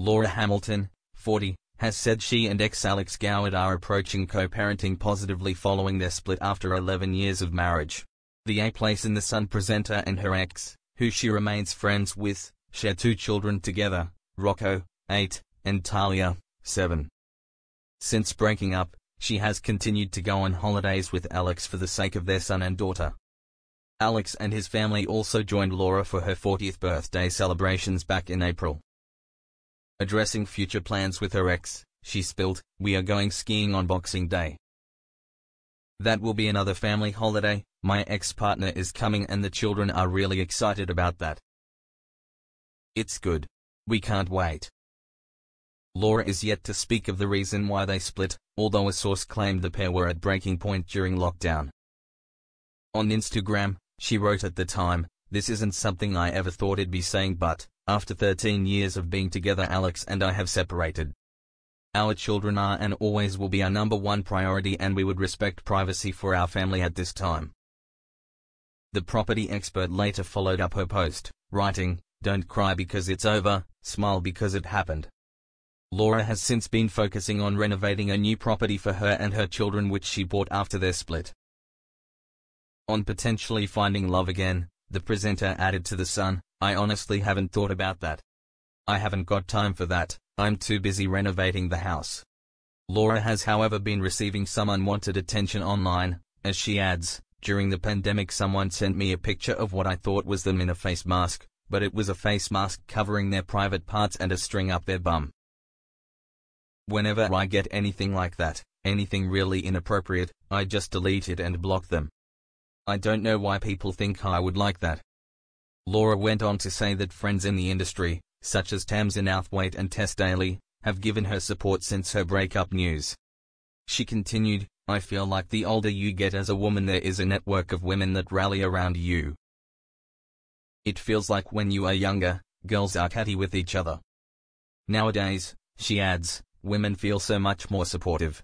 Laura Hamilton, 40, has said she and ex-Alex Goward are approaching co-parenting positively following their split after 11 years of marriage. The A Place in the Sun presenter and her ex, who she remains friends with, share two children together, Rocco, 8, and Talia, 7. Since breaking up, she has continued to go on holidays with Alex for the sake of their son and daughter. Alex and his family also joined Laura for her 40th birthday celebrations back in April. Addressing future plans with her ex, she spilled, we are going skiing on Boxing Day. That will be another family holiday, my ex-partner is coming and the children are really excited about that. It's good. We can't wait. Laura is yet to speak of the reason why they split, although a source claimed the pair were at breaking point during lockdown. On Instagram, she wrote at the time, this isn't something I ever thought I'd be saying but, after 13 years of being together Alex and I have separated. Our children are and always will be our number one priority and we would respect privacy for our family at this time. The property expert later followed up her post, writing, Don't cry because it's over, smile because it happened. Laura has since been focusing on renovating a new property for her and her children which she bought after their split. On potentially finding love again, the presenter added to The Sun, I honestly haven't thought about that. I haven't got time for that, I'm too busy renovating the house. Laura has however been receiving some unwanted attention online, as she adds, during the pandemic someone sent me a picture of what I thought was them in a face mask, but it was a face mask covering their private parts and a string up their bum. Whenever I get anything like that, anything really inappropriate, I just delete it and block them. I don't know why people think I would like that. Laura went on to say that friends in the industry, such as Tamsin Outhwaite and Tess Daly, have given her support since her breakup news. She continued, I feel like the older you get as a woman there is a network of women that rally around you. It feels like when you are younger, girls are catty with each other. Nowadays, she adds, women feel so much more supportive.